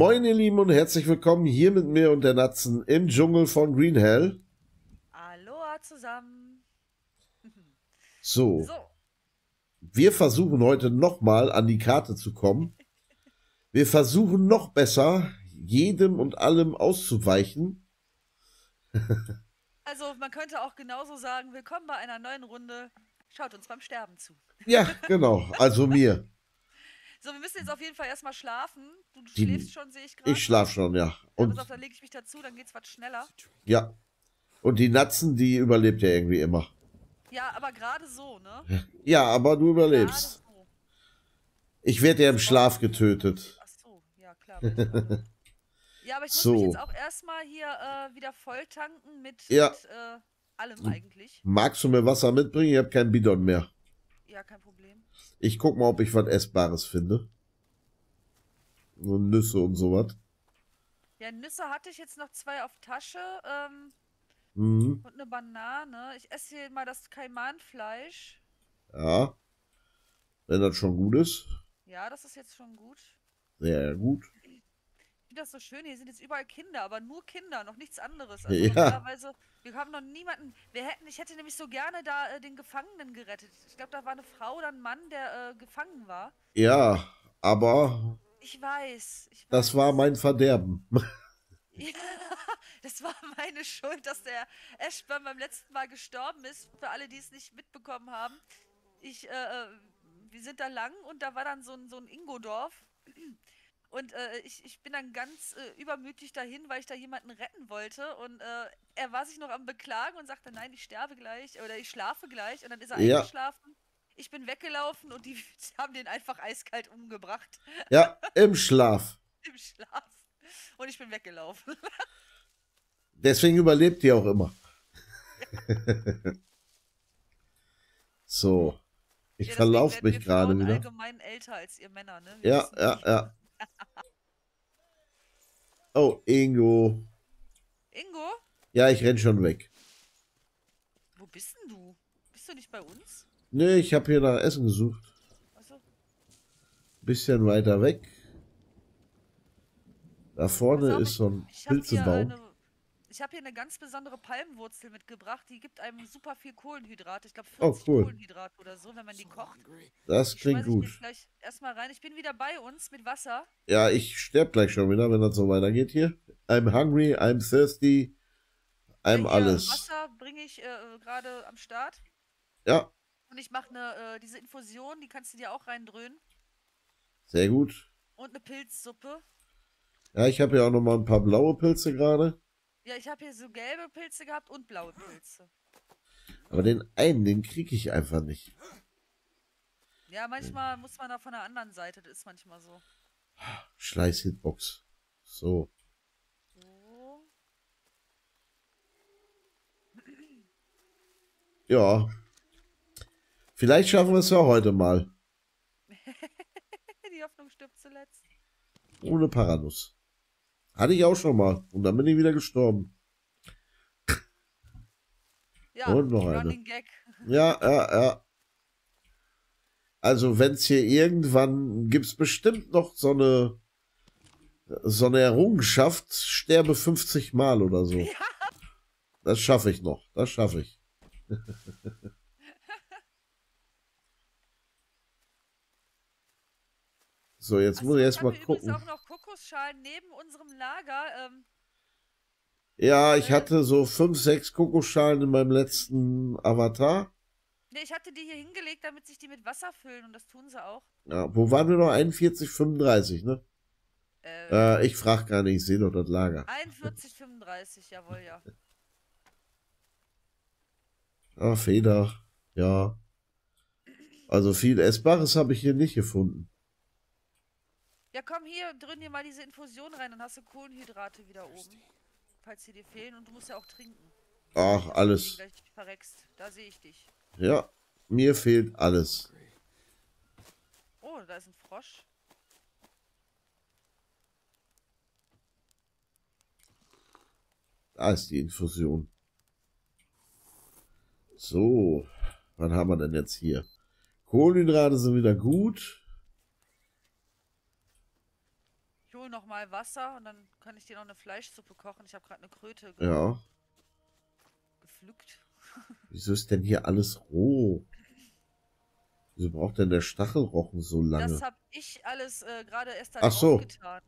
Moin ihr Lieben und herzlich willkommen hier mit mir und der Natzen im Dschungel von Green Hell. Aloha zusammen. So, So, wir versuchen heute nochmal an die Karte zu kommen. Wir versuchen noch besser, jedem und allem auszuweichen. also man könnte auch genauso sagen, willkommen bei einer neuen Runde. Schaut uns beim Sterben zu. Ja, genau, also mir. So, wir müssen jetzt auf jeden Fall erstmal schlafen. Du Die- schläfst schon, sehe ich gerade. Ich schlaf schon, ja. Und auf, dann lege ich mich dazu, dann geht's was schneller. ja. Und die Natzen, die überlebt ja irgendwie immer. Ja, aber gerade so, ne? Ja, aber du überlebst. so. Ich werde ja im Schlaf getötet. Ach so, ja klar. ja, aber ich muss So. mich jetzt auch erstmal hier äh, wieder voll tanken mit, Ja. mit äh, allem eigentlich. Magst du mir Wasser mitbringen? Ich habe keinen Bidon mehr. Ja, kein Problem. Ich guck mal, ob ich was Essbares finde. So Nüsse und sowas. Ja, Nüsse hatte ich jetzt noch zwei auf Tasche. Ähm, Mhm. Und eine Banane. Ich esse hier mal das Kaimanfleisch. Ja. Wenn das schon gut ist. Ja, das ist jetzt schon gut. Sehr gut. Ich finde das so schön. Hier sind jetzt überall Kinder, aber nur Kinder, noch nichts anderes. Also Ja. normalerweise, wir haben noch niemanden. Wir hätten, ich hätte nämlich so gerne da äh, den Gefangenen gerettet. Ich glaube, da war eine Frau oder ein Mann, der äh, gefangen war. Ja, aber Ich weiß. Ich das weiß. war mein Verderben. Ja, das war meine Schuld, dass der Ashburn beim letzten Mal gestorben ist. Für alle, die es nicht mitbekommen haben. Ich, äh, äh, wir sind da lang und da war dann so ein, so ein Ingodorf. Und äh, ich, ich bin dann ganz äh, übermütig dahin, weil ich da jemanden retten wollte. Und äh, er war sich noch am Beklagen und sagte, nein, ich sterbe gleich oder ich schlafe gleich. Und dann ist er Ja. eingeschlafen. Ich bin weggelaufen und die haben den einfach eiskalt umgebracht Ja, im Schlaf. im Schlaf. Und ich bin weggelaufen. Deswegen überlebt die auch immer. so. Ich Ja, deswegen verlauf werden mich gerade wieder. allgemein älter als ihr Männer, ne? Wir Ja, ja, ja. Oh, Ingo. Ingo, Ja, ich renn schon weg. wo bist denn du? Bist du nicht bei uns? Nee, ich habe hier nach Essen gesucht. Achso. Bisschen weiter weg. Da vorne ist so ein Ich habe hier, eine, ich ganz besondere Palmwurzel mitgebracht. Die gibt einem super viel Kohlenhydrat. Ich glaube 40 Oh, cool. Kohlenhydrat oder so, wenn man die kocht. Das klingt ich gut. gleich erstmal rein. Ich bin wieder bei uns mit Wasser. Ja, ich sterb gleich schon wieder, wenn das so weitergeht hier. I'm hungry, I'm thirsty, I'm Ja, alles. Wasser bringe ich äh, gerade am Start. Ja, Und ich mache ne, äh, diese Infusion, die kannst du dir auch reindröhnen. sehr gut. Und eine Pilzsuppe. Ja, ich habe ja auch noch mal ein paar blaue Pilze gerade. Ja, ich habe hier so gelbe Pilze gehabt und blaue Pilze. Aber den einen, den kriege ich einfach nicht. Ja, manchmal muss man da von der anderen Seite, das ist manchmal so. Schleiß-Hitbox. So. So. Ja. Vielleicht schaffen wir es ja heute mal. Die Hoffnung stirbt zuletzt. Ohne Paranuss. Hatte ich auch schon mal. Und dann bin ich wieder gestorben. Ja, Und noch eine. Ja, ja, ja. Also, wenn es hier irgendwann gibt's bestimmt noch so eine so eine Errungenschaft, sterbe 50 Mal oder so. Ja. Das schaffe ich noch. Das schaffe ich. so, jetzt Achso, muss ich ich erst habe mal hier übrigens gucken. auch noch Kokosschalen neben unserem Lager. Ähm, Ja, ich äh, hatte so fünf, sechs Kokoschalen in meinem letzten Avatar. ne, ich hatte die hier hingelegt, damit sich die mit Wasser füllen und das tun sie auch. Ja, wo waren wir noch? 41, 35, ne? Äh, Äh, ich frag gar nicht, ich sehe doch das Lager. 41, 35, jawohl, ja. Ah, Feder. Ja. Also viel Essbares habe ich hier nicht gefunden. Ja, komm hier, drücken dir mal diese Infusion rein, dann hast du Kohlenhydrate wieder oben. Falls sie dir fehlen und du musst ja auch trinken. Ach, alles. verreckst. Da sehe ich dich. Ja, mir fehlt alles. Oh, da ist ein Frosch. Da ist die Infusion. So, was haben wir denn jetzt hier? Kohlenhydrate sind wieder gut. Jo, hole noch mal Wasser und dann kann ich dir noch eine Fleischsuppe kochen. Ich habe gerade eine Kröte ge Ja. gepflückt. Wieso ist denn hier alles roh? Wieso braucht denn der Stachelrochen so lange? Das habe ich alles äh, gerade erst da Ach so. getan.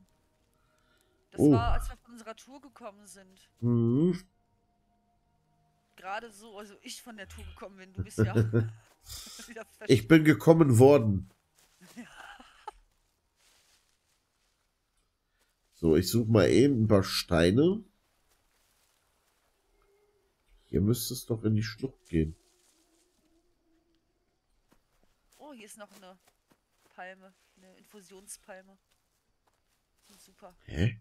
Das Oh. war, als wir von unserer Tour gekommen sind. Hm. Gerade so, also ich von der Tour gekommen bin. Du bist ja wieder Ich bin gekommen worden. So, ich suche mal eben ein paar Steine. Hier müsste es doch in die Schlucht gehen. Oh, hier ist noch eine Palme, eine Infusionspalme. Super. Hä?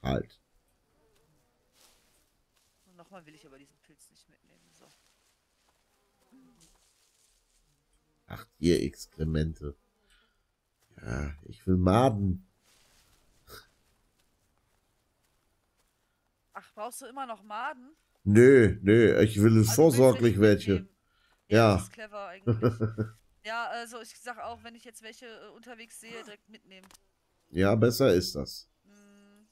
Halt. Und nochmal will ich aber diesen Pilz nicht mitnehmen. So. Ach, ihr Exkremente. Ja, ich will Maden. Ach, brauchst du immer noch Maden? Nö, nö, ich will willst vorsorglich welche. Ja. Das ist clever eigentlich. ja, also ich sag auch, wenn ich jetzt welche äh, unterwegs sehe, direkt mitnehmen. Ja, besser ist das. Hm,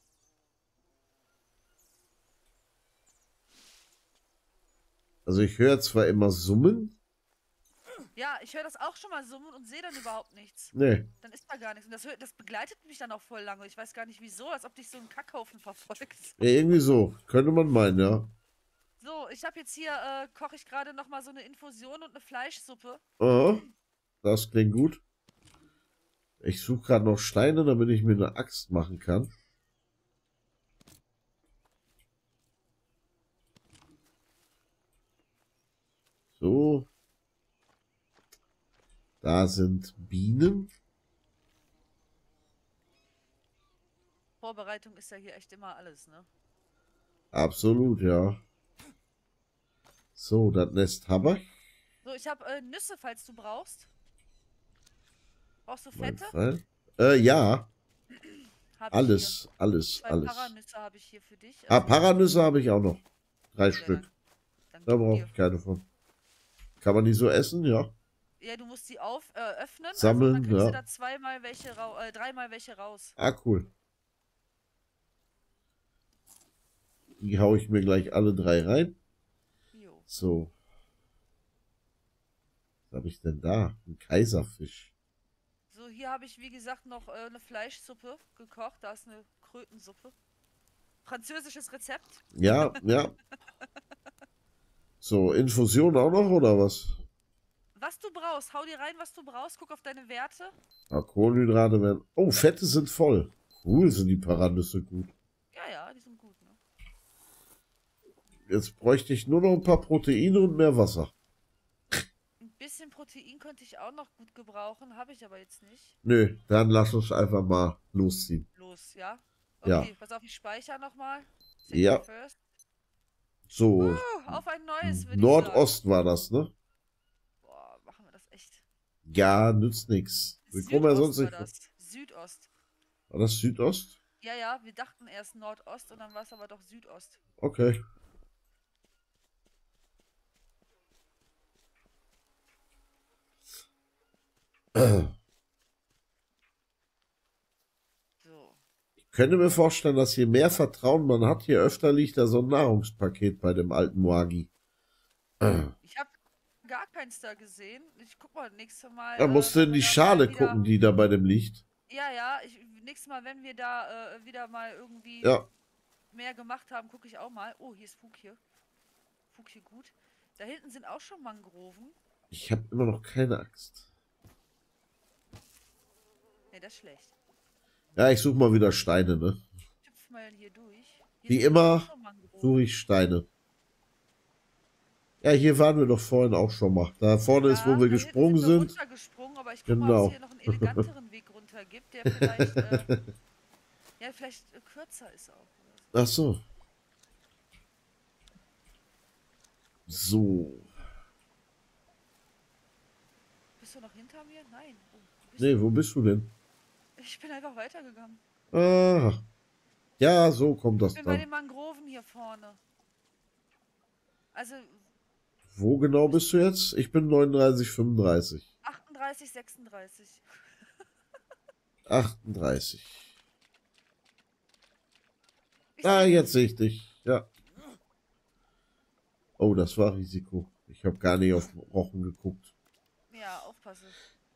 Also ich höre zwar immer Summen. Ja, ich höre das auch schon mal summen und sehe dann überhaupt nichts. Nee, Dann ist da gar nichts. Und das, das begleitet mich dann auch voll lange. Ich weiß gar nicht wieso, als ob dich so ein Kackhaufen verfolgt. ja, irgendwie so. Könnte man meinen, ja. So, ich habe jetzt hier, äh, koche ich gerade nochmal so eine Infusion und eine Fleischsuppe. Aha, das klingt gut. Ich suche gerade noch Steine, damit ich mir eine Axt machen kann. So. Da sind Bienen. Vorbereitung ist ja hier echt immer alles, ne? Absolut, ja. So, das Nest habe ich. So, ich habe äh, Nüsse, falls du brauchst. Brauchst du Fette? Äh, ja, alles, Ich alles, hier. Zwei alles. Paranüsse habe ich hier für dich. Ah, Also, Paranüsse habe ich auch noch. Drei Stück. Dann Da brauche ich keine von. Kann man die so essen? Ja. Ja, du musst die auf, äh, öffnen. Sammeln, also, dann kriegst ja. du da zweimal welche äh, dreimal welche raus. Ah, cool. Die hau ich mir gleich alle drei rein. Jo. So. Was habe ich denn da? Ein Kaiserfisch. So, hier habe ich, wie gesagt, noch äh, eine Fleischsuppe gekocht. Da ist eine Krötensuppe. Französisches Rezept. Ja, ja. So, Infusion auch noch oder was? Was du brauchst, hau dir rein, was du brauchst. Guck auf deine Werte. Ah, Kohlenhydrate werden. Oh, Fette sind voll. Cool sind die Paranüsse gut. Ja, ja, die sind gut, ne? Jetzt bräuchte ich nur noch ein paar Proteine und mehr Wasser. Ein bisschen Protein könnte ich auch noch gut gebrauchen, habe ich aber jetzt nicht. Nö, dann lass uns einfach mal losziehen. Los, ja? Ja. Okay, pass auf, ich speichere nochmal. Ja. First. So, Uh, auf ein neues. Nordost war das, ne? Boah, machen wir das echt. Ja, nützt nix. Wir kommen ja sonst Südost nicht. das. Südost. War das Südost? Ja, ja, wir dachten erst Nordost und dann war es aber doch Südost. Okay. So. Ich könnte mir vorstellen, dass je mehr Vertrauen man hat, je öfter liegt da so ein Nahrungspaket bei dem alten Moagi. Ich habe gar keins da gesehen. Ich guck mal nächstes Mal. Da äh, musst du in die Schale wieder- gucken, die da bei dem liegt. Ja, ja, ich, nächstes Mal, wenn wir da äh, wieder mal irgendwie Ja, mehr gemacht haben, gucke ich auch mal. Oh, hier ist Fug hier. Fug hier gut. Da hinten sind auch schon Mangroven. ich habe immer noch keine Axt. Ne, das ist schlecht. Ja, ich suche mal wieder Steine, ne? Ich hüpf mal hier durch. Hier Wie immer. Suche ich Steine. Ja, hier waren wir doch vorhin auch schon mal. Da vorne ist, wo Ja, wir gesprungen wir sind. runtergesprungen, aber ich guck mal, ob Genau. es hier noch einen eleganteren Weg runter gibt, der vielleicht, äh, ja, vielleicht äh, kürzer ist auch. Ach so. So. Bist du noch hinter mir? Nein. Oh, wo Nee, wo bist du denn? Ich bin einfach weitergegangen. Ah. Ja, so kommt das Ich bin bei dann. den Mangroven hier vorne. Also Wo genau bist du jetzt? Ich bin 39, 35. 38, 36. 38. Ich Ah, jetzt sehe ich dich. Ja. Oh, das war Risiko. Ich habe gar nicht auf Rochen geguckt. Ja, aufpasse.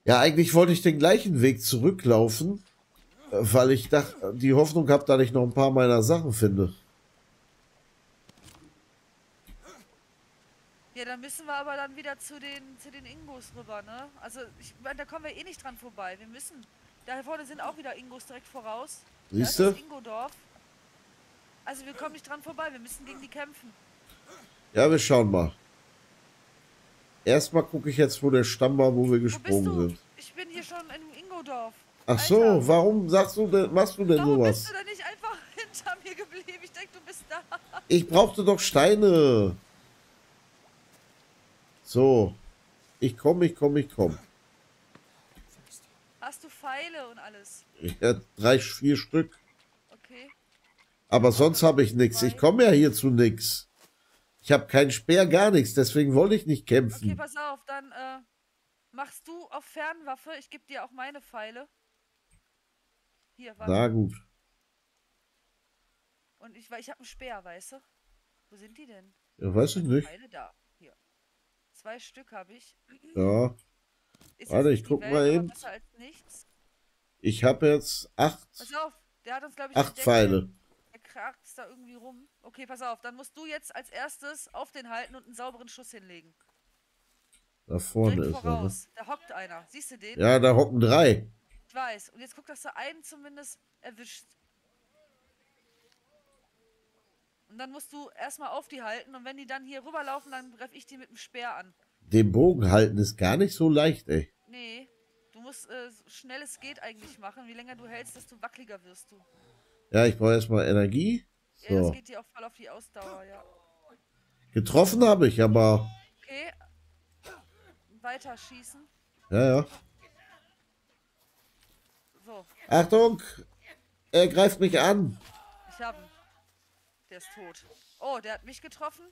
Ja, eigentlich wollte ich den gleichen Weg zurücklaufen, äh, weil ich dachte, die Hoffnung habe, dass ich noch ein paar meiner Sachen finde. Ja, dann müssen wir aber dann wieder zu den, zu den Ingos rüber, ne? Also, ich meine, da kommen wir eh nicht dran vorbei. Wir müssen. Da vorne sind auch wieder Ingos direkt voraus. Siehst du? Ingodorf. Also, wir kommen nicht dran vorbei. Wir müssen gegen die kämpfen. Ja, wir schauen mal. Erstmal gucke ich jetzt, wo der Stamm war, wo wir Wo gesprungen du? sind. Ich bin hier schon im Ingodorf. Ach so, Alter. warum sagst du denn, machst du denn Warum sowas? bist du denn nicht einfach hinter mir geblieben? Ich denke, du bist da. Ich brauchte doch Steine. So. Ich komme, ich komme, ich komme. Hast du Pfeile und alles? Ich hätte drei, vier Stück. Okay. Aber sonst habe ich nichts. Ich komme ja hier zu nichts. Ich habe keinen Speer, gar nichts. Deswegen wollte ich nicht Okay, kämpfen. pass auf, dann äh, machst du auf Fernwaffe. Ich gebe dir auch meine Pfeile. Hier, warte. Na gut. Und ich, weil ich habe einen Speer, weißt du? Wo sind die denn? Ja, weiß ich nicht. Pfeile da. Zwei Stück habe ich. Ja. Ist Warte, ich guck Welt, mal eben. Ich habe jetzt acht, Pass auf, der hat uns, glaube ich, acht entdeckt. Pfeile. Der kragt da irgendwie rum. Okay, pass auf, dann musst du jetzt als erstes auf den halten und einen sauberen Schuss hinlegen. Da vorne Direkt ist er. Ne? Da hockt einer. Siehst du den? Ja, da hocken drei. Ich weiß. Und jetzt guck, dass du einen zumindest erwischt. Und dann musst du erstmal auf die halten und wenn die dann hier rüberlaufen, dann greife ich die mit dem Speer an. Den Bogen halten ist gar nicht so leicht, ey. Nee, du musst äh, so schnell es geht eigentlich machen. Je länger du hältst, desto wackeliger wirst du. Ja, ich brauche erstmal Energie. Ja, das So. geht dir auch voll auf die Ausdauer, ja. Getroffen habe ich, aber. Okay. Weiter schießen. Ja, ja. So, Achtung! Er greift mich an. ich hab ihn. Der ist tot. Oh, der hat mich getroffen,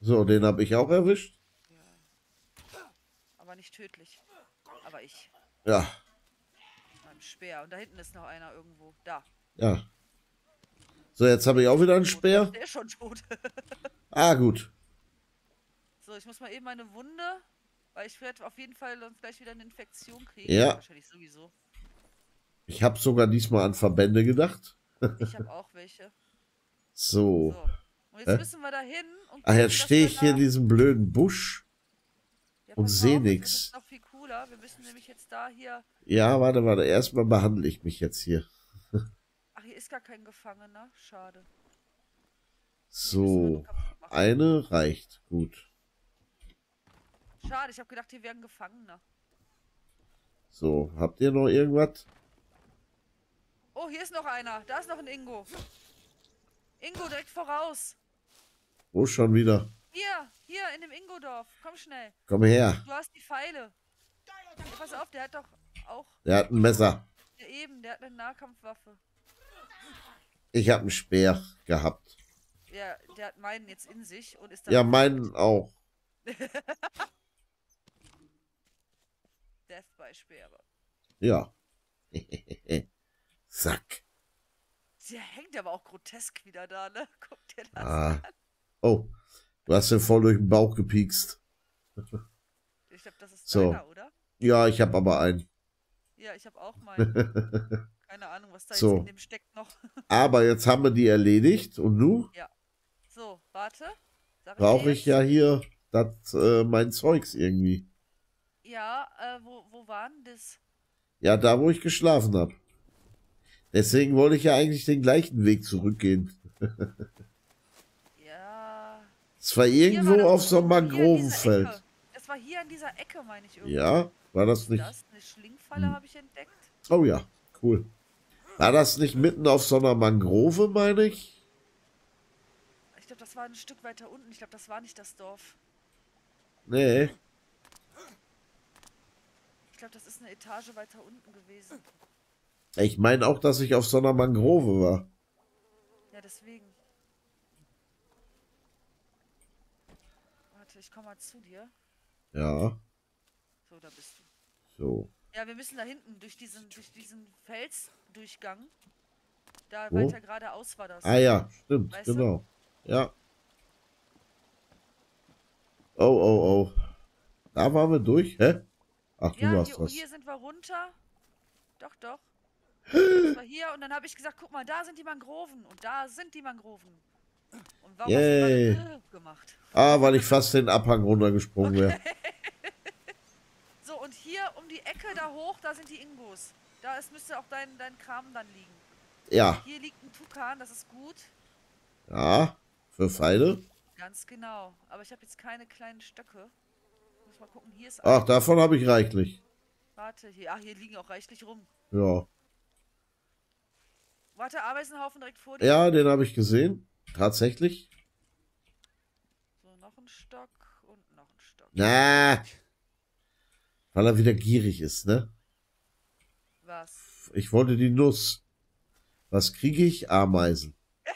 So, den habe ich auch erwischt. aber nicht tödlich. Aber ich. Ja, mit Meinem Speer. Und da hinten ist noch einer irgendwo. Da. ja. So, jetzt habe ich auch wieder einen Speer. Der ist schon tot. Ah, gut. so, ich muss mal eben meine Wunde, weil ich werde auf jeden Fall sonst gleich wieder eine Infektion kriegen. Ja. Wahrscheinlich sowieso. Ich habe sogar diesmal an Verbände gedacht. Ich habe auch welche. So. So. Und jetzt Hä? müssen wir da hin. Ach, jetzt stehe ich hier in diesem blöden Busch. Ja, und pass seh auf, das nix. ist noch viel cooler. Wir müssen nämlich jetzt da hier. Ja, warte, warte. Erstmal behandle ich mich jetzt hier. Ach, hier ist gar kein Gefangener. Schade. So. Eine reicht. Gut. Schade, ich habe gedacht, hier wären Gefangener. So. Habt ihr noch irgendwas? Oh, hier ist noch einer. Da ist noch ein Ingo. Ingo, direkt voraus. Wo schon wieder? Hier, hier in dem Ingodorf. Komm schnell. Komm her. Du hast die Pfeile. Pass auf, der hat doch auch. Der hat ein Messer. Ja, eben, der hat eine Nahkampfwaffe. Ich habe einen Speer gehabt. Ja, der hat meinen jetzt in sich und ist dann Ja, meinen auch. Death by Speer. Ja. Sack. Der hängt aber auch grotesk wieder da, ne? Guck dir das Ah. an. Oh. Du hast den voll durch den Bauch gepiekst. Ich glaube, das ist So. deiner, oder? Ja, ich habe aber einen. Ja, ich habe auch meinen. Keine Ahnung, was da So. jetzt in dem steckt noch. Aber jetzt haben wir die erledigt. Und nu So, warte. Brauche ich ja hier das, äh, mein Zeugs irgendwie. Ja, äh, wo, wo war denn das? Ja, da wo ich geschlafen habe. Deswegen wollte ich ja eigentlich den gleichen Weg zurückgehen. Ja. Es war irgendwo war auf so einem Mangrovenfeld. Das war hier an dieser Ecke, meine ich irgendwie. Ja, war das nicht? Das, eine Schlingfalle habe ich entdeckt. Oh ja, cool. War das nicht mitten auf so einer Mangrove, meine ich? Ich glaube, das war ein Stück weiter unten. Ich glaube, das war nicht das Dorf. Nee. Ich glaube, das ist eine Etage weiter unten gewesen. Ich meine auch, dass ich auf so einer Mangrove war. Ja, deswegen. Warte, ich komme mal zu dir. Ja, So, da bist du. so. Ja, wir müssen da hinten durch diesen, durch diesen Felsdurchgang. Da Wo? weiter geradeaus war das. Ah ja, stimmt, Weißt du? genau. Ja. Oh, oh, oh. Da waren wir durch, hä? Ach, du ja, warst hier, das. hier sind wir runter. Doch, doch. Das war hier und dann habe ich gesagt, guck mal, da sind die Mangroven und da sind die Mangroven. Und warum Yay. hast du gemacht? Ah, weil ich fast den Abhang runtergesprungen wäre. So, und hier um die Ecke da hoch, da sind die Ingos. Da ist, müsste auch dein, dein Kram dann liegen. Ja, Hier liegt ein Tukan, das ist gut. ja, für Pfeile. Ganz genau. Aber ich habe jetzt keine kleinen Stöcke. Muss mal gucken, hier ist Ach, davon habe ich reichlich. Warte, hier. Ach, hier liegen auch reichlich rum. Ja, Warte, Ameisenhaufen direkt vor dir. ja, den habe ich gesehen. Tatsächlich. So, noch ein Stock und noch ein Stock. Na, weil er wieder gierig ist, ne? Was? Ich wollte die Nuss. Was kriege ich? Ameisen.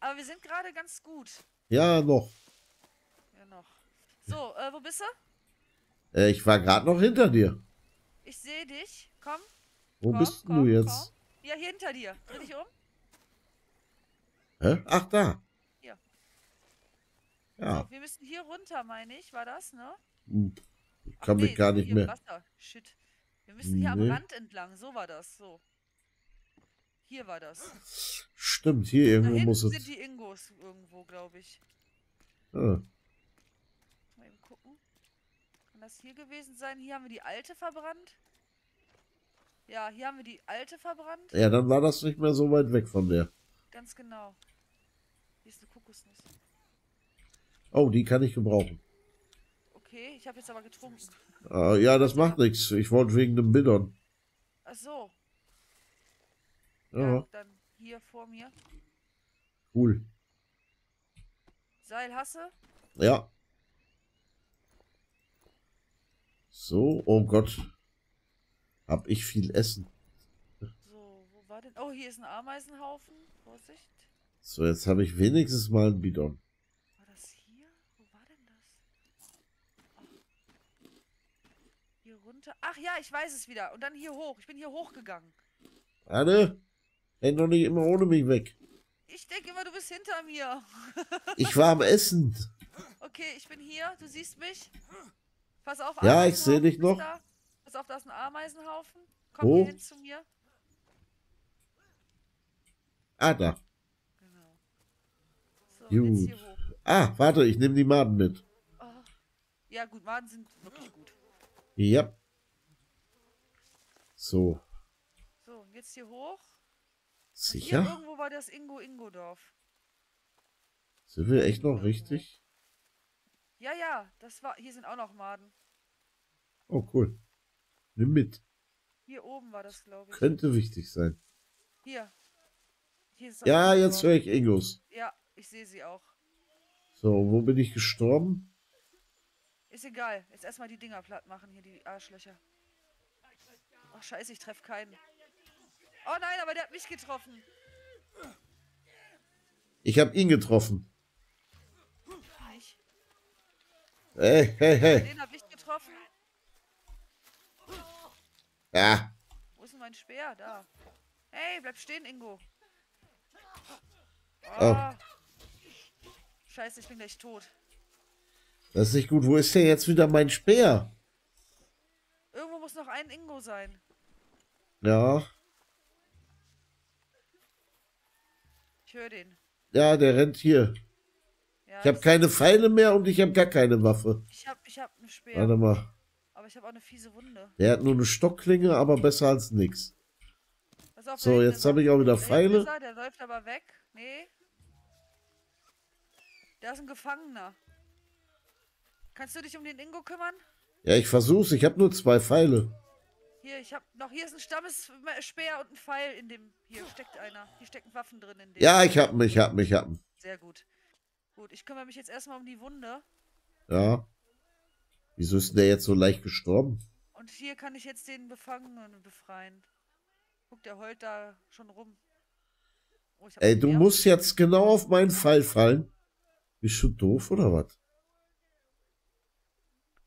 Aber wir sind gerade ganz gut. Ja, noch. Ja, noch. So, äh, wo bist du? Äh, ich war gerade noch hinter dir. Ich sehe dich. Komm. Wo komm, bist komm, du jetzt? Komm. Ja, hier hinter dir. Dreh dich um. Hä? Ach, da. Hier. Ja, So, wir müssen hier runter, meine ich. War das, ne? hm, ich Ach kann nee, mich gar nicht mehr. Shit. Wir müssen hier Nee. am Rand entlang. So war das. So. Hier war das. Stimmt, hier irgendwo muss sind es. die Ingos irgendwo, glaube ich. Ah, Mal eben gucken. Kann das hier gewesen sein? Hier haben wir die alte verbrannt. Ja, hier haben wir die alte verbrannt. ja, dann war das nicht mehr so weit weg von der. Ganz genau. Hier ist eine Kokosnuss. Oh, die kann ich gebrauchen. Okay, ich habe jetzt aber getrunken. Ah, ja, das macht nichts. Ich wollte wegen dem Biddern. Ach so. Ja, Ja, dann hier vor mir. cool. Seil hasse. Ja. So, oh Gott. Hab ich viel Essen. So, wo war denn? Oh, hier ist ein Ameisenhaufen. Vorsicht. So, jetzt habe ich wenigstens mal einen Bidon. War das hier? Wo war denn das? Ach. Hier runter. Ach ja, ich weiß es wieder. Und dann hier hoch. Ich bin hier hochgegangen. Warte. Renn doch nicht immer ohne mich weg. Ich denke immer, du bist hinter mir. Ich war am Essen. Okay, ich bin hier. Du siehst mich. Pass auf. Ja, ich seh Ameisenhaufen dich noch. Da. Pass auf, da ist ein Ameisenhaufen. Komm Wo? hier hin zu mir. Ah, da. Genau. So, jetzt Gut. hier hoch. Ah, warte, ich nehme die Maden mit. Oh. Ja, gut, Maden sind wirklich gut. Ja. So. So, und jetzt hier hoch. Und Hier Sicher? irgendwo war das Ingo-Ingo-Dorf. Sind wir echt noch richtig? Ja, ja, das war. Hier sind auch noch Maden. Oh, cool. Nimm mit. Hier oben war das, glaube ich. Könnte wichtig sein. Hier. Hier ist Ja, jetzt höre ich Ingos. Ja, ich sehe sie auch. So, wo bin ich gestorben? Ist egal. Jetzt erstmal die Dinger platt machen, hier die Arschlöcher. Ach, scheiße, ich treffe keinen. Oh nein, aber der hat mich getroffen. Ich habe ihn getroffen. Nicht. Hey, hey, hey. Den habe ich getroffen. Ja, Wo ist denn mein Speer? Da. Hey, bleib stehen, Ingo. Oh. Oh. Scheiße, ich bin gleich tot. das ist nicht gut. Wo ist denn jetzt wieder mein Speer? Irgendwo muss noch ein Ingo sein. Ja, Ich höre den. ja, der rennt hier. Ja, Ich habe keine Pfeile mehr und ich habe gar keine Waffe. Ich hab, ich hab einen Speer. Warte mal. Aber ich habe auch eine fiese Wunde. Der hat nur eine Stockklinge, aber besser als nix. Auf, So, jetzt er. habe ich auch wieder Pfeile. ist er, Der läuft aber weg. Nee. Da ist ein Gefangener. Kannst du dich um den Ingo kümmern? Ja, ich versuch's. Ich habe nur zwei Pfeile. Hier, ich hab noch, hier ist ein Stammesspeer und ein Pfeil in dem, hier steckt einer. Hier stecken Waffen drin in dem. Ja, ich hab mich, ich hab mich, ich hab mich. Sehr gut. Gut, ich kümmere mich jetzt erstmal um die Wunde. Ja. Wieso ist denn der jetzt so leicht gestorben? Und hier kann ich jetzt den Gefangenen befreien. Guck, der heult da schon rum. Oh, Ey, du musst jetzt genau auf meinen Pfeil fallen. Bist du doof oder was?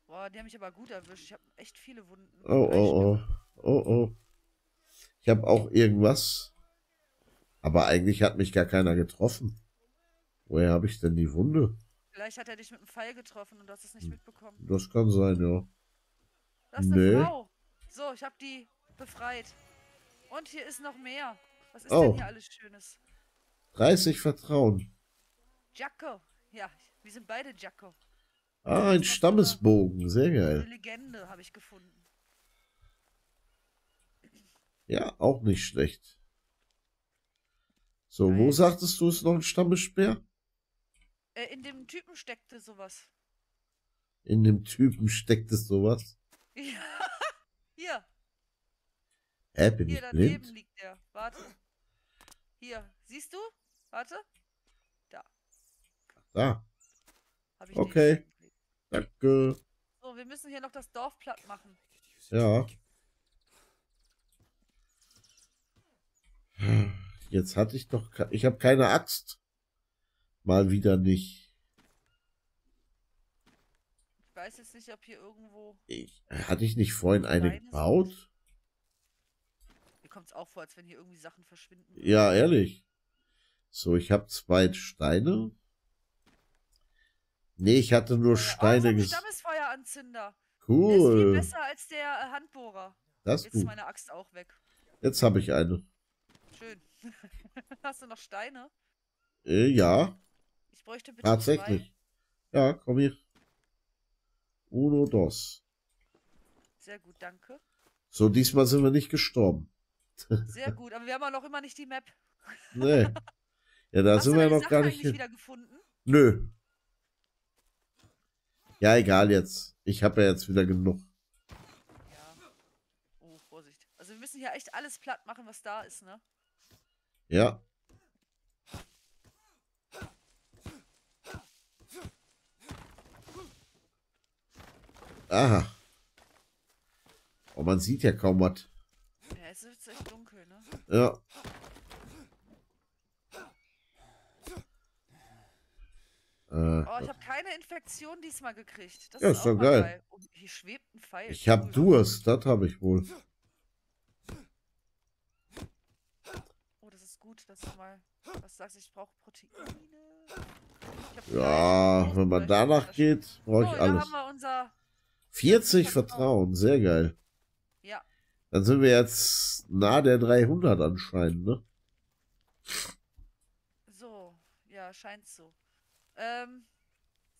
Boah, die haben mich aber gut erwischt. Ich habe echt viele Wunden. Oh, oh, oh. Oh, oh. Ich habe auch irgendwas. Aber eigentlich hat mich gar keiner getroffen. Woher habe ich denn die Wunde? Vielleicht hat er dich mit einem Pfeil getroffen und du hast es Hm. nicht mitbekommen. Das kann sein, ja. Das ist Nee. eine Frau. So, ich habe die befreit. Und hier ist noch mehr. Was ist Oh. denn hier alles Schönes? 30 Vertrauen. Jacko. Ja, wir sind beide Jacko. Ah, ein Stammesbogen. Sehr Eine geil. Legende habe ich gefunden. Ja, auch nicht schlecht. So, wo sagtest du, ist noch ein Stammesspeer? Äh, in dem Typen steckte sowas. In dem Typen steckt es sowas. Ja. Hier, Hä, bin hier ich daneben blind? liegt der. Warte. Hier, siehst du? Warte. Da, Hab ich Okay. danke. So, wir müssen hier noch das Dorf platt machen. Ja. Jetzt hatte ich doch, ich habe keine Axt. Mal wieder nicht. Ich weiß jetzt nicht, ob hier irgendwo. Ich, hatte ich nicht vorhin eine Steine gebaut? Mir kommt es auch vor, als wenn hier irgendwie Sachen verschwinden. Ja, ehrlich. So, ich habe zwei Steine. Nee, ich hatte nur Äh, Steine Oh, hab einen Stammesfeueranzünder. Der ist viel Cool. besser als der äh, Handbohrer. Das ist Jetzt ist gut. meine Axt auch weg. Jetzt habe ich eine. Schön. Hast du noch Steine? Äh, ja, Ich bräuchte bitte tatsächlich. Ja, komm hier. Uno, dos. zwei. Sehr gut, danke. So, diesmal sind wir nicht gestorben. Sehr gut, aber wir haben auch noch immer nicht die Map. Nee. Ja, da Hast sind wir noch Sachen gar nicht hin. wieder gefunden? Nö. Ja, egal jetzt. Ich habe ja jetzt wieder genug. Ja. Oh, Vorsicht. Also wir müssen hier echt alles platt machen, was da ist, ne? Ja. Aha. Oh, man sieht ja kaum was. Ja, es ist echt dunkel, ne? Ja. Äh, Oh, ich habe keine Infektion diesmal gekriegt. Das Ja, ist doch geil. Oh, hier schwebt ein Pfeil. ich hab Cool. Durst, das habe ich wohl. Oh, das ist gut, dass du mal was sagst. Ich brauche Proteine. Ich Ja, wenn man danach geht, brauche So, ich da alles. haben wir unser. 40 Vertrauen, sehr geil. Ja, Dann sind wir jetzt nah der 300 anscheinend, ne? so. Ja, scheint so. Ähm.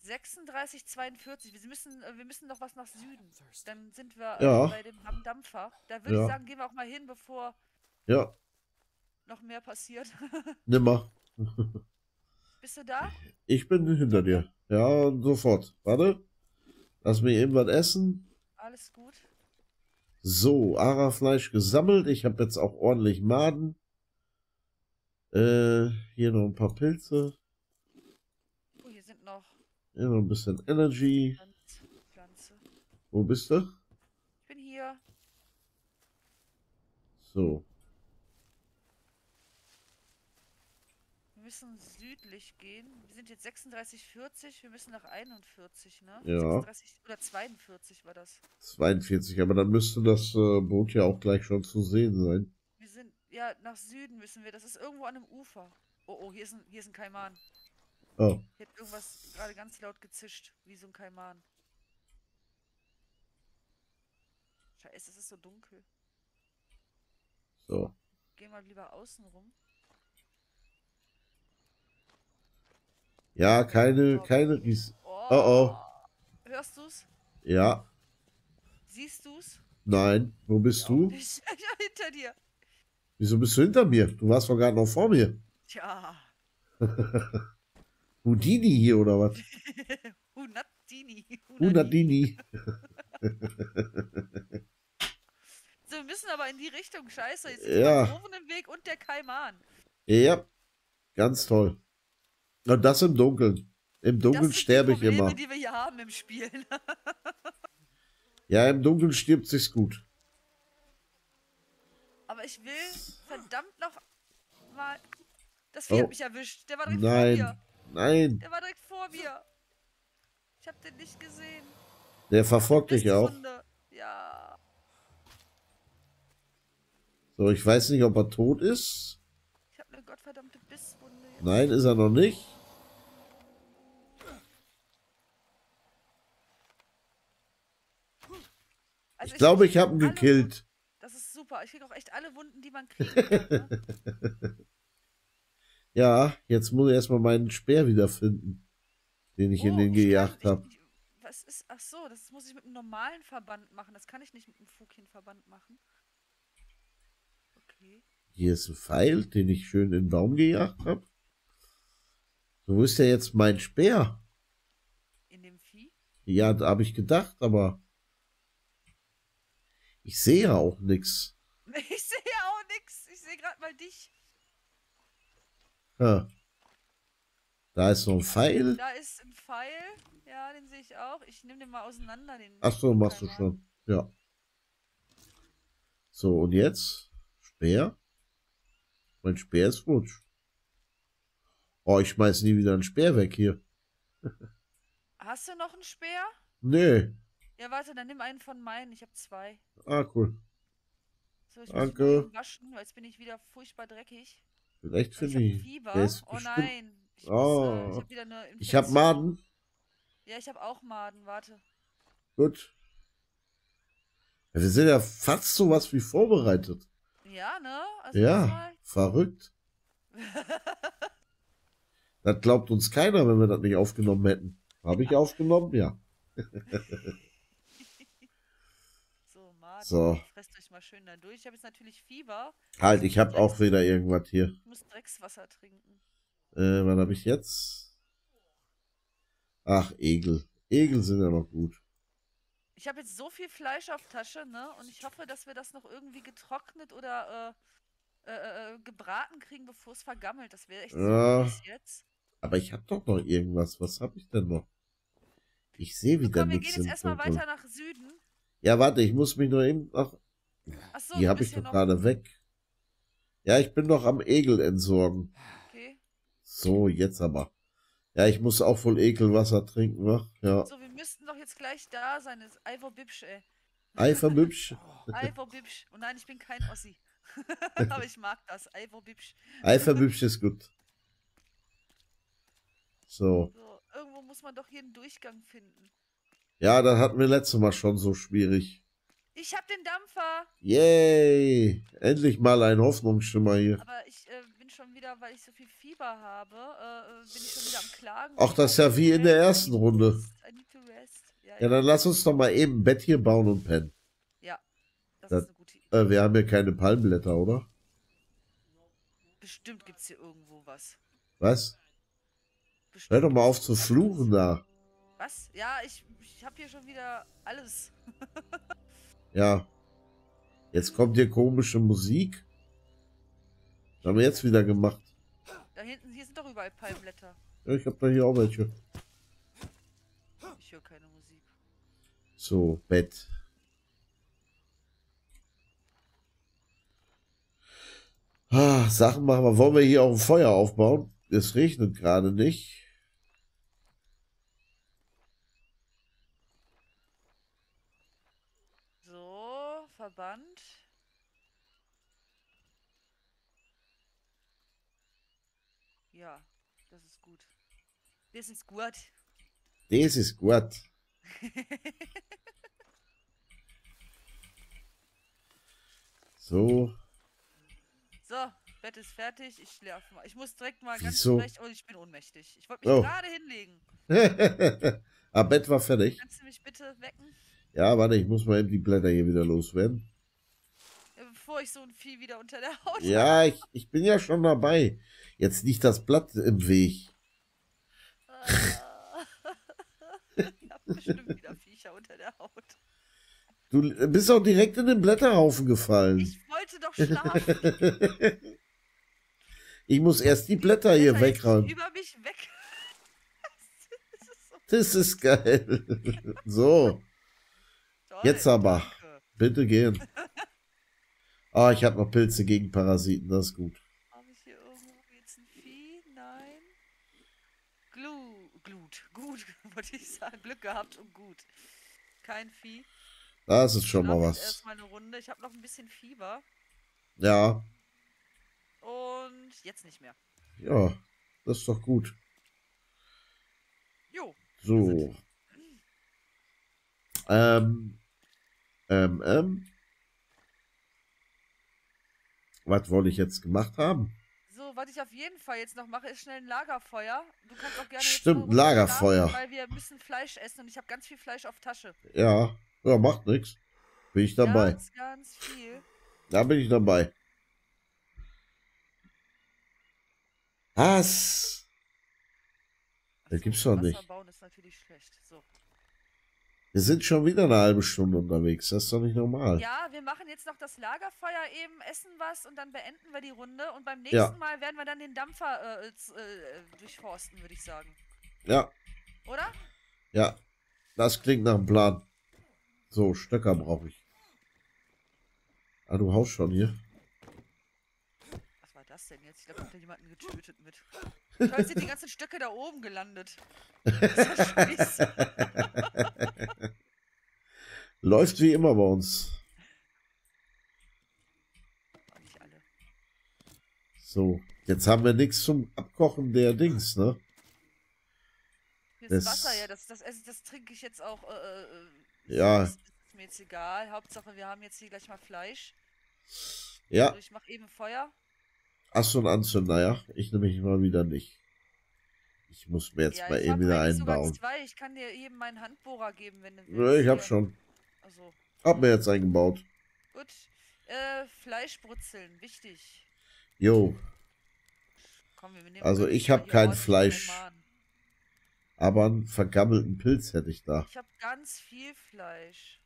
36, 42. Wir müssen, äh, wir müssen noch was nach Süden. Dann sind wir äh, Ja. bei dem am Dampfer. Da würde Ja. ich sagen, gehen wir auch mal hin, bevor Ja, noch mehr passiert. nimmer. Bist du da? Ich bin hinter dir. Ja, sofort. Warte. Lass mich eben was essen. Alles gut. So, Ara-Fleisch gesammelt. Ich habe jetzt auch ordentlich Maden. Äh, hier noch ein paar Pilze. Oh, hier sind noch Hier noch ein bisschen Energy. Pflanz- Pflanze. Wo bist du? Ich bin hier. So. Müssen südlich gehen. Wir sind jetzt 36, 40. Wir müssen nach 41, ne? Ja. 36 oder 42 war das. 42, aber dann müsste das äh, Boot ja auch gleich schon zu sehen sein. Wir sind, ja, nach Süden müssen wir. Das ist irgendwo an einem Ufer. Oh, oh, hier ist ein, hier ist ein Kaiman. Oh, Hier hat irgendwas gerade ganz laut gezischt, wie so ein Kaiman. Scheiße, es ist so dunkel. so. Geh mal lieber außen rum. Ja, keine, keine Ries. Oh, Oh, Hörst du's? Ja, Siehst du's? nein. Wo bist du? Ich, ja, hinter dir. Wieso bist du hinter mir? Du warst doch gerade noch vor mir. Tja. Houdini hier oder was? Hunatini. Hunadini. So, wir müssen aber in die Richtung. Scheiße, jetzt Ja. ist der im Weg und der Kaiman. Ja, ganz toll. Und das im Dunkeln. Im Das Dunkeln sterbe ich immer. die wir hier haben im Spiel. Ja, im Dunkeln stirbt sich's gut. Aber ich will verdammt noch mal. Das Vieh hat Oh. mich erwischt. Der war direkt vor Nein, mir. nein. Der war direkt vor mir. Ich hab den nicht gesehen. Der verfolgt dich auch. Bisswunde. Ja. So, ich weiß nicht, ob er tot ist. Ich habe eine gottverdammte Bisswunde. Jetzt. Nein, ist er noch nicht. Also Ich glaube, ich habe ihn gekillt. Das ist super. Ich kriege auch echt alle Wunden, die man kriegen kann. Ne? Ja, jetzt muss ich erstmal meinen Speer wiederfinden, den ich in Oh, den ich gejagt habe. Was ist. Ach so, das muss ich mit einem normalen Verband machen. Das kann ich nicht mit einem Fukin-Verband machen. Okay. Hier ist ein Pfeil, den ich schön in den Baum gejagt habe. So, wo ist der jetzt mein Speer? In dem Vieh. Ja, da habe ich gedacht, aber ich sehe ja auch nichts. Ich sehe auch nichts. Ich sehe gerade mal dich. Ja. Da ist noch ein Pfeil. Da ist ein Pfeil. Ja, den sehe ich auch. Ich nehme den mal auseinander. Den Ach so, machst du schon. Ja. So, und jetzt? Speer? Mein Speer ist futsch. Oh, ich schmeiß nie wieder einen Speer weg hier. Hast du noch einen Speer? Nee. Ja, warte, dann nimm einen von meinen. Ich habe zwei. Ah, cool. So, ich Danke. muss mal waschen, weil jetzt bin ich wieder furchtbar dreckig. Vielleicht Und finde ich ich. habe Fieber. Oh bestimmt- nein. Ich, muss, Oh. äh, ich habe wieder eine Ich habe Infektion. Maden. Ja, ich habe auch Maden. Warte. Gut. Ja, wir sind ja fast sowas wie vorbereitet. Ja, ne? Also Ja, diesmal- verrückt. Das glaubt uns keiner, wenn wir das nicht aufgenommen hätten. Habe ich aufgenommen? Ja. So, Maden. So. Fresst euch mal schön da durch. Ich habe jetzt natürlich Fieber. Halt, ich habe auch wieder irgendwas hier. Ich muss Dreckswasser trinken. Äh, was habe ich jetzt? Ach, Egel. Egel sind ja noch gut. Ich habe jetzt so viel Fleisch auf Tasche, ne? Und ich hoffe, dass wir das noch irgendwie getrocknet oder äh, äh, äh, gebraten kriegen, bevor es vergammelt. Das wäre echt Ja. so jetzt. Aber ich habe doch noch irgendwas. Was habe ich denn noch? Ich sehe wieder Komm, wir nichts gehen jetzt erstmal weiter nach Süden. Ja, warte, ich muss mich noch eben. Ach, Achso, die habe ich doch noch. gerade weg. Ja, ich bin noch am Egel entsorgen. Okay. So, jetzt aber. Ja, ich muss auch wohl Ekelwasser trinken, wa? Ja. So, wir müssten doch jetzt gleich da sein. Das ist Ivor Bibsch, ey. Eifermübsch. Ivor Bibsch. Und nein, ich bin kein Ossi. Aber ich mag das. Ivor Bibsch. Eifermübsch ist gut. So. So, irgendwo muss man doch hier einen Durchgang finden. Ja, das hatten wir letztes Mal schon so schwierig. Ich hab den Dampfer. Yay! Endlich mal ein Hoffnungsschimmer hier. Aber ich äh, bin schon wieder, weil ich so viel Fieber habe, äh, äh, bin ich schon wieder am Klagen. Ach, das ist ja wie in der ersten Runde. Ja, Ja, ja, dann lass uns doch mal eben ein Bett hier bauen und pennen. das das- ist eine gute Idee. Äh, wir haben hier keine Palmblätter, oder? Bestimmt gibt's hier irgendwo was. Was? Bestimmt Hör doch mal auf zu fluchen da. Was? Ja, ich, habe hier schon wieder alles. Ja. Jetzt kommt hier komische Musik. Was haben wir jetzt wieder gemacht? Da hinten, hier sind doch überall Palmblätter. Ja, ich hab da hier auch welche. Ich höre keine Musik. So, Bett. Ah, Sachen machen wir. Wollen wir hier auch ein Feuer aufbauen? Es regnet gerade nicht. Verband. Ja, das ist gut. Das ist gut. Das ist gut. So, So, Bett ist fertig. Ich schlafe mal. Ich muss direkt mal ganz Wieso? frech. Oh, ich bin ohnmächtig. Ich wollte mich Oh. gerade hinlegen. ah, Bett war fertig. Kannst du mich bitte wecken? Ja, warte, ich muss mal eben die Blätter hier wieder loswerden. Ja, bevor ich so ein Vieh wieder unter der Haut Ja, ich, ich bin ja schon dabei. Jetzt nicht das Blatt im Weg. Ah. ich hab bestimmt wieder Viecher unter der Haut. Du bist auch direkt in den Blätterhaufen gefallen. Ich wollte doch schlafen. Ich muss erst die Blätter hier Blätter wegräumen. Über mich weg. das ist geil. So. Jetzt aber. Danke. Bitte gehen. Ah, ich habe noch Pilze gegen Parasiten, das ist gut. Habe ich hier irgendwo jetzt ein Vieh? Nein. Glu Glut. Gut, wollte ich sagen. Glück gehabt und gut. Kein Vieh. Das ist schon mal Schlaf jetzt was. Erstmal eine Runde. Ich habe noch ein bisschen Fieber. Ja, Und jetzt nicht mehr. ja, das ist doch gut. Jo. So. Ähm, ähm, ähm. Was wollte ich jetzt gemacht haben? So, was ich auf jeden Fall jetzt noch mache, ist schnell ein Lagerfeuer. Du kannst auch gerne Stimmt, Runde Lagerfeuer. schlafen, Weil wir müssen Fleisch essen und ich habe ganz viel Fleisch auf Tasche. Ja, ja, macht nix. Bin ich dabei. Ganz, ganz viel. Da bin ich dabei. Was? Das gibt's doch nicht. bauen ist natürlich schlecht. So. Wir sind schon wieder eine halbe Stunde unterwegs. Das ist doch nicht normal. Ja, wir machen jetzt noch das Lagerfeuer eben, essen was und dann beenden wir die Runde. Und beim nächsten Ja. Mal werden wir dann den Dampfer äh, äh, durchforsten, würde ich sagen. Ja, Oder? ja. Das klingt nach einem Plan. So, Stöcker brauche ich. Ah, du haust schon hier. Was war das denn jetzt? Ich glaube, ich habe da jemanden getötet mit. Heute sind die ganzen Stöcke da oben gelandet. Das. Läuft wie immer bei uns. So, jetzt haben wir nichts zum Abkochen der Dings, ne? Hier ist Das- Wasser, ja, das, das, das, das trinke ich jetzt auch. Äh, äh, Ja. Das ist mir jetzt egal. Hauptsache, wir haben jetzt hier gleich mal Fleisch. Ja, Also ich mache eben Feuer. Du einen Anzünder, ja? Ich nehme mich mal wieder nicht. Ich muss mir jetzt ja, mal eben habe wieder einbauen. zwei. Ich kann dir eben meinen Handbohrer geben, wenn du willst. Ich hab schon. Also, Hab mir jetzt eingebaut. gut. Äh, Fleischbrutzeln, wichtig. Jo, Komm, wir nehmen Also ich mal hab hier kein Fleisch. Aber einen vergammelten Pilz hätte ich da. Ich habe ganz viel Fleisch.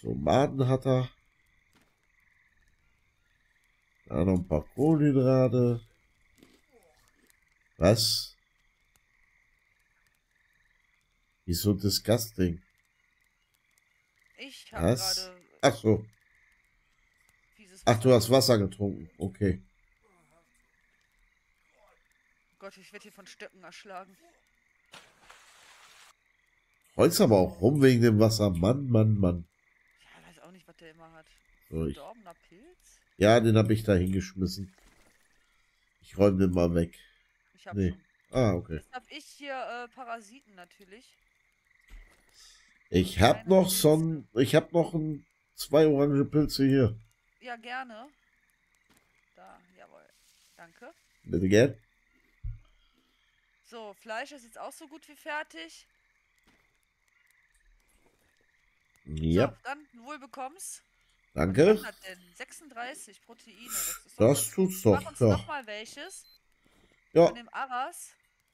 So, Maden hat er. Da noch ein paar Kohlenhydrate. Was? Wieso disgusting? Ich habe Was? gerade Ach so. Ach, du hast Wasser getrunken. Okay. Gott, ich werde hier von Stöcken erschlagen. Holz aber auch rum wegen dem Wasser. Mann, Mann, Mann. Ja, weiß auch nicht, was der immer hat. So, Verdorbener Pilz? Ja, den habe ich da hingeschmissen. Ich räume den mal weg. Ich habe Nee. schon. Ah, okay. Jetzt habe ich hier äh, Parasiten natürlich. Ich hab Kleine noch so ein, ich hab noch ein, zwei orange Pilze hier. Ja, gerne. Da, jawohl. Danke. Bitte gern. So, Fleisch ist jetzt auch so gut wie fertig. Ja, So, dann wohl bekommst. Danke. Was denn? 36 Proteine. Das, ist Das tut's doch, Mach uns ja. noch mal welches. Ja, Von dem Aras.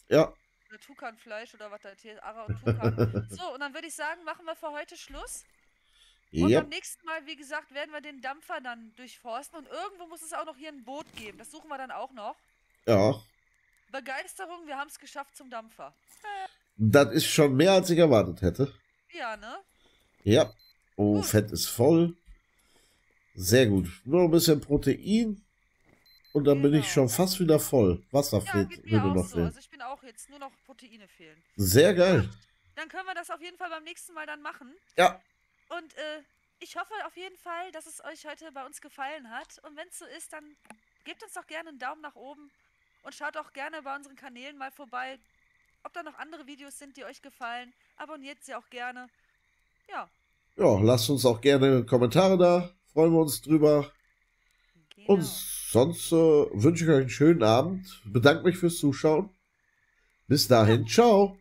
ja. Oder Tukanfleisch oder was das hier ist. Ara und Tukan. so, und dann würde ich sagen, machen wir für heute Schluss. Und Ja, beim nächsten Mal, wie gesagt, werden wir den Dampfer dann durchforsten. Und irgendwo muss es auch noch hier ein Boot geben. Das suchen wir dann auch noch. ja. Begeisterung, wir haben es geschafft zum Dampfer. Das ist schon mehr, als ich erwartet hätte. Ja, ne? Ja. Oh, Gut. Fett ist voll. Sehr gut. Nur ein bisschen Protein. Und dann bin ich Genau. schon fast wieder voll. Wasser Ja, fehlt, würde noch so. fehlen. Also ich bin auch jetzt nur noch Proteine fehlen. Sehr geil. Dann können wir das auf jeden Fall beim nächsten Mal dann machen. Ja. Und äh, ich hoffe auf jeden Fall, dass es euch heute bei uns gefallen hat. Und wenn es so ist, dann gebt uns doch gerne einen Daumen nach oben und schaut auch gerne bei unseren Kanälen mal vorbei, ob da noch andere Videos sind, die euch gefallen. Abonniert sie auch gerne. Ja, Ja, lasst uns auch gerne Kommentare da. Freuen wir uns drüber. genau. Und sonst äh, wünsche ich euch einen schönen Abend. Bedanke mich fürs Zuschauen. Bis dahin. Ciao.